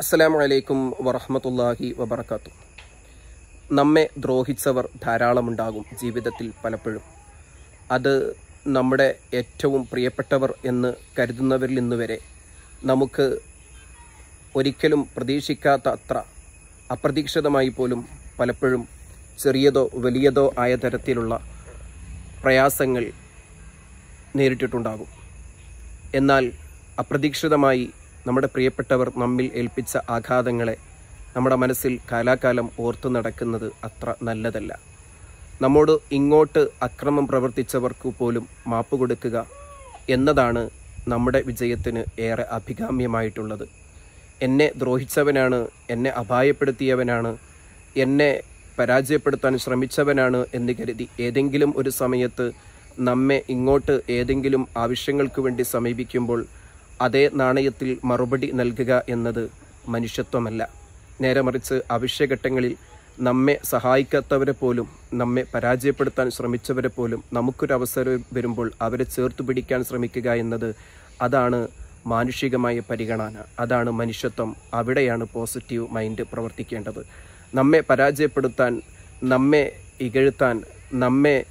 അസ്സലാമു അലൈക്കും വറഹമത്തല്ലാഹി വബർക്കാത്തു നമ്മെ ദ്രോഹിച്ചവർ ധാരാളമുണ്ടാകും ജീവിതത്തിൽ പലപ്പോഴും. അത് നമ്മുടെ ഏറ്റവും പ്രിയപ്പെട്ടവർ എന്ന് കരുതുന്നവരിൽ നിന്ന് വരെ നമുക്ക് ഒരിക്കലും പ്രതീക്ഷിക്കാത്ത അത്ര അപ്രതീക്ഷിതമായി പോലും പലപ്പോഴും ചെറിയതോ വലിയതോ ആയ തരത്തിലുള്ള പ്രയാസങ്ങൾ നേരിട്ടിട്ടുണ്ടാകും. എന്നാൽ അപ്രതീക്ഷിതമായി നമ്മുടെ പ്രിയപ്പെട്ടവർ നമ്മിൽ ഏൽപ്പിച്ച ആഘാതങ്ങളെ നമ്മുടെ മനസ്സിൽ കാലാകാലം ഓർത്തു നടക്കുന്നത് അത്ര നല്ലതല്ല. നമ്മോട് ഇങ്ങോട്ട് അക്രമം പ്രവർത്തിച്ചവർക്ക് പോലും മാപ്പ് കൊടുക്കുക എന്നതാണ് നമ്മുടെ വിജയത്തിന് ഏറെ അഭികാമ്യമായിട്ടുള്ളത്. എന്നെ ദ്രോഹിച്ചവനാണ് എന്നെ അപായപ്പെടുത്തിയവനാണ് എന്നെ പരാജയപ്പെടുത്താൻ ശ്രമിച്ചവനാണ് എന്ന് കരുതി ഏതെങ്കിലും ഒരു സമയത്ത് നമ്മെ ഇങ്ങോട്ട് ഏതെങ്കിലും ആവശ്യങ്ങൾക്ക് വേണ്ടി സമീപിക്കുമ്പോൾ അതേ നാണയത്തിൽ മറുപടി നൽകുക എന്നത് മനുഷ്യത്വമല്ല. നേരെ മറിച്ച് അവശ്യഘട്ടങ്ങളിൽ നമ്മെ സഹായിക്കാത്തവരെ പോലും നമ്മെ പരാജയപ്പെടുത്താൻ ശ്രമിച്ചവരെ പോലും നമുക്കൊരു അവസരം വരുമ്പോൾ അവരെ ചേർത്ത് പിടിക്കാൻ ശ്രമിക്കുക എന്നത് അതാണ് മാനുഷികമായ പരിഗണന. അതാണ് മനുഷ്യത്വം. അവിടെയാണ് പോസിറ്റീവ് മൈൻഡ് പ്രവർത്തിക്കേണ്ടത്. നമ്മെ പരാജയപ്പെടുത്താൻ നമ്മെ ഇകഴ്ത്താൻ നമ്മെ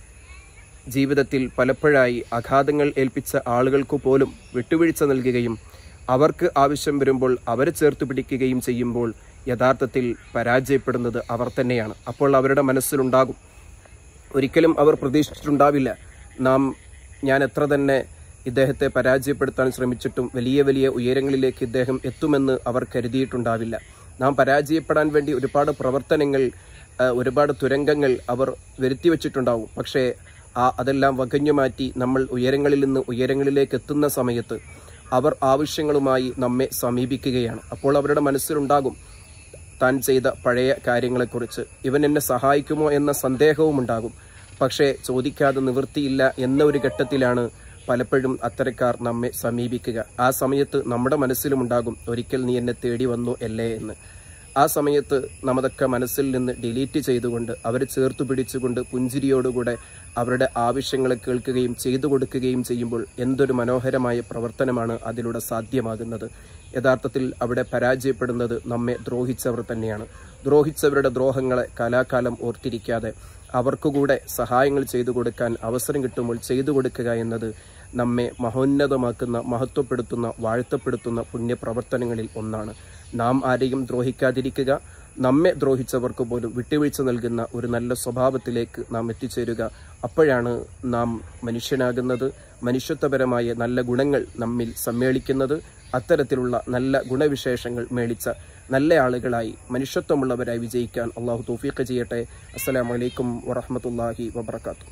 ജീവിതത്തിൽ പലപ്പോഴായി അഘാതങ്ങൾ ഏൽപ്പിച്ച ആളുകൾക്ക് പോലും വിട്ടുവീഴ്ച നൽകുകയും അവർക്ക് ആവശ്യം വരുമ്പോൾ അവരെ ചേർത്ത് പിടിക്കുകയും ചെയ്യുമ്പോൾ യഥാർത്ഥത്തിൽ പരാജയപ്പെടുന്നത് അവർ തന്നെയാണ്. അപ്പോൾ അവരുടെ മനസ്സിലുണ്ടാകും. ഒരിക്കലും അവർ പ്രതീക്ഷിച്ചിട്ടുണ്ടാവില്ല. നാം ഞാൻ എത്ര തന്നെ ഇദ്ദേഹത്തെ പരാജയപ്പെടുത്താൻ ശ്രമിച്ചിട്ടും വലിയ വലിയ ഉയരങ്ങളിലേക്ക് ഇദ്ദേഹം എത്തുമെന്ന് അവർ കരുതിയിട്ടുണ്ടാവില്ല. നാം പരാജയപ്പെടാൻ വേണ്ടി ഒരുപാട് പ്രവർത്തനങ്ങൾ ഒരുപാട് തുരങ്കങ്ങൾ അവർ വരുത്തിവെച്ചിട്ടുണ്ടാവും. പക്ഷേ ആ അതെല്ലാം വകഞ്ഞു മാറ്റി നമ്മൾ ഉയരങ്ങളിൽ നിന്ന് ഉയരങ്ങളിലേക്ക് എത്തുന്ന സമയത്ത് അവർ ആവശ്യങ്ങളുമായി നമ്മെ സമീപിക്കുകയാണ്. അപ്പോൾ അവരുടെ മനസ്സിലുണ്ടാകും താൻ ചെയ്ത പഴയ കാര്യങ്ങളെക്കുറിച്ച്. ഇവൻ എന്നെ സഹായിക്കുമോ എന്ന സന്ദേഹവും ഉണ്ടാകും. പക്ഷേ ചോദിക്കാതെ നിവൃത്തിയില്ല എന്ന ഒരു ഘട്ടത്തിലാണ് പലപ്പോഴും അത്തരക്കാർ നമ്മെ സമീപിക്കുക. ആ സമയത്ത് നമ്മുടെ മനസ്സിലുമുണ്ടാകും ഒരിക്കൽ നീ എന്നെ തേടി വന്നു അല്ലേ? എന്ന്. ആ സമയത്ത് നമ്മതൊക്കെ മനസ്സിൽ നിന്ന് ഡിലീറ്റ് ചെയ്തുകൊണ്ട് അവരെ ചേർത്തു പിടിച്ചുകൊണ്ട് പുഞ്ചിരിയോടുകൂടെ അവരുടെ ആവശ്യങ്ങളെ കേൾക്കുകയും ചെയ്തു കൊടുക്കുകയും ചെയ്യുമ്പോൾ എന്തൊരു മനോഹരമായ പ്രവർത്തനമാണ് അതിലൂടെ സാധ്യമാകുന്നത്. യഥാർത്ഥത്തിൽ അവിടെ പരാജയപ്പെടുന്നത് നമ്മെ ദ്രോഹിച്ചവർ തന്നെയാണ്. ദ്രോഹിച്ചവരുടെ ദ്രോഹങ്ങളെ കാലാകാലം ഓർത്തിരിക്കാതെ അവർക്കുകൂടെ സഹായങ്ങൾ ചെയ്തു കൊടുക്കാൻ അവസരം കിട്ടുമ്പോൾ ചെയ്തു കൊടുക്കുക എന്നത് നമ്മെ മഹോന്നതമാക്കുന്ന മഹത്വപ്പെടുത്തുന്ന വാഴ്ത്തപ്പെടുത്തുന്ന പുണ്യപ്രവർത്തനങ്ങളിൽ ഒന്നാണ്. നാം ആരെയും ദ്രോഹിക്കാതിരിക്കുക നമ്മെ ദ്രോഹിച്ചവർക്ക് പോലും വിട്ടുവീഴ്ച നൽകുന്ന ഒരു നല്ല സ്വഭാവത്തിലേക്ക് നാം എത്തിച്ചേരുക. അപ്പോഴാണ് നാം മനുഷ്യനാകുന്നത്. മനുഷ്യത്വപരമായ നല്ല ഗുണങ്ങൾ നമ്മിൽ സമ്മേളിക്കുന്നത് അത്തരത്തിലുള്ള നല്ല ഗുണവിശേഷങ്ങൾ മേളിച്ച നല്ല ആളുകളായി മനുഷ്യത്വമുള്ളവരായി വിജയിക്കാൻ അള്ളാഹു തൗഫീഖ് ചെയ്യട്ടെ. അസ്സലാമലൈക്കും വറഹമത്തല്ലാഹി വബർക്കാത്തു